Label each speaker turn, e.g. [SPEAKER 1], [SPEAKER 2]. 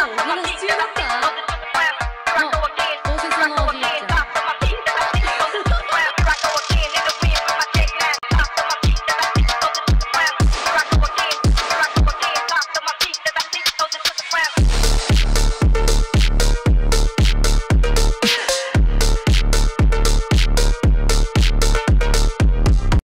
[SPEAKER 1] 棒，你们接的。